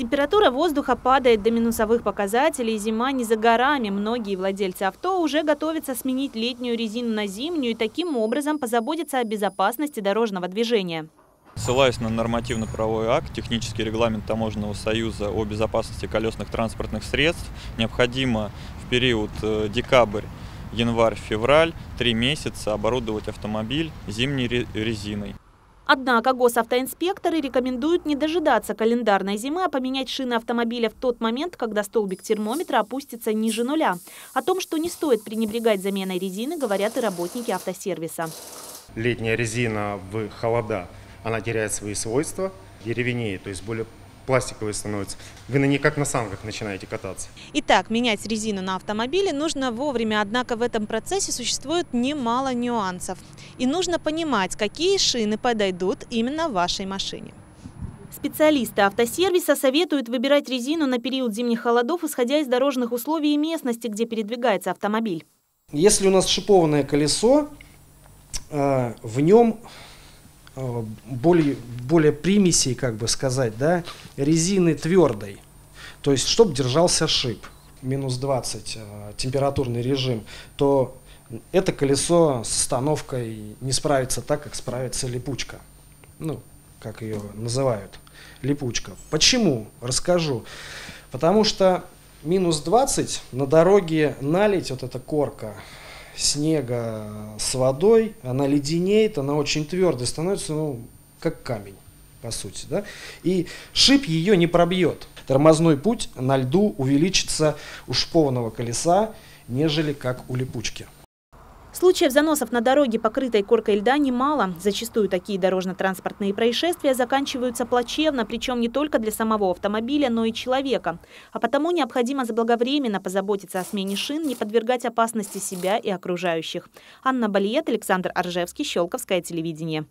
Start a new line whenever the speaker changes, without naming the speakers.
Температура воздуха падает до минусовых показателей, зима не за горами. Многие владельцы авто уже готовятся сменить летнюю резину на зимнюю и таким образом позаботиться о безопасности дорожного движения.
Ссылаясь на нормативно-правовой акт, технический регламент Таможенного союза о безопасности колесных транспортных средств, необходимо в период э, декабрь январь-февраль, три месяца оборудовать автомобиль зимней резиной.
Однако госавтоинспекторы рекомендуют не дожидаться календарной зимы, а поменять шины автомобиля в тот момент, когда столбик термометра опустится ниже нуля. О том, что не стоит пренебрегать заменой резины, говорят и работники автосервиса.
Летняя резина в холода, она теряет свои свойства, деревенеет, то есть более пластиковые становятся. Вы на ней как на санках начинаете кататься.
Итак, менять резину на автомобиле нужно вовремя, однако в этом процессе существует немало нюансов. И нужно понимать, какие шины подойдут именно вашей машине. Специалисты автосервиса советуют выбирать резину на период зимних холодов, исходя из дорожных условий и местности, где передвигается автомобиль.
Если у нас шипованное колесо, э, в нем Э, более, более примесей, как бы сказать, да, резины твердой. То есть, чтобы держался шип, минус 20 э, температурный режим, то это колесо с остановкой не справится так, как справится липучка. Ну, как ее называют, липучка. Почему? Расскажу. Потому что минус 20 на дороге налить, вот эта корка, снега с водой, она леденеет, она очень твердая, становится ну, как камень, по сути. Да? И шип ее не пробьет. Тормозной путь на льду увеличится у шипованного колеса, нежели как у липучки.
Случаев заносов на дороге, покрытой коркой льда, немало. Зачастую такие дорожно-транспортные происшествия заканчиваются плачевно, причем не только для самого автомобиля, но и человека. А потому необходимо заблаговременно позаботиться о смене шин, не подвергать опасности себя и окружающих. Анна Балиет, Александр Аржевский, Щелковское телевидение.